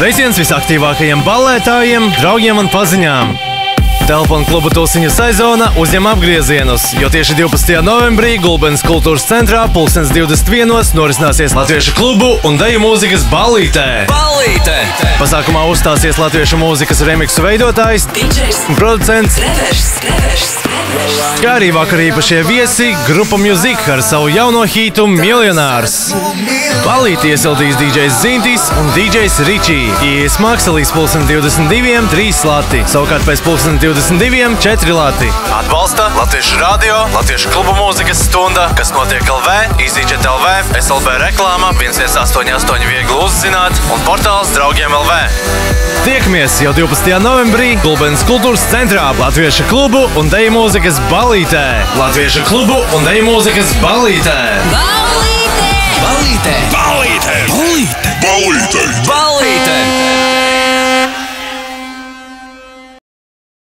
Sveiciens visaktīvākajiem ballētājiem, draugiem un paziņām! Telpa un kluba tulsiņa sezona uzņem apgriezienus, jo tieši 12. novembrī Gulbens kultūras centrā pulkstens 21. norisināsies Latviešu klubu un deju mūzikas ballītē. Ballīte! Pasākumā uzstāsies latviešu mūzikas remixu veidotājs DJs un producents, Revers, Revers. Kā arī vakar īpašie viesi grupa Music ar savu jauno hītu Miljonārs. Ballīti iesildīs DJs Zintis un DJs Ričī. Ies maksa līdz pulksten 22. 3 lati, savukārt pēc pulksten 22. 4 lati. Atbalsta Latviešu radio, Latviešu klubu mūzikas stunda, kas notiek LV, Izīčet LV, SLB reklāmā 1188 viegli uzzināt un portāls draugiem LV. Tiekamies jau 12. novembrī Gulbens kultūras centrā Latviešu klubu un deju mūzikas balītē. Latviešu klubu un deju mūzikas balītē. Ballīte!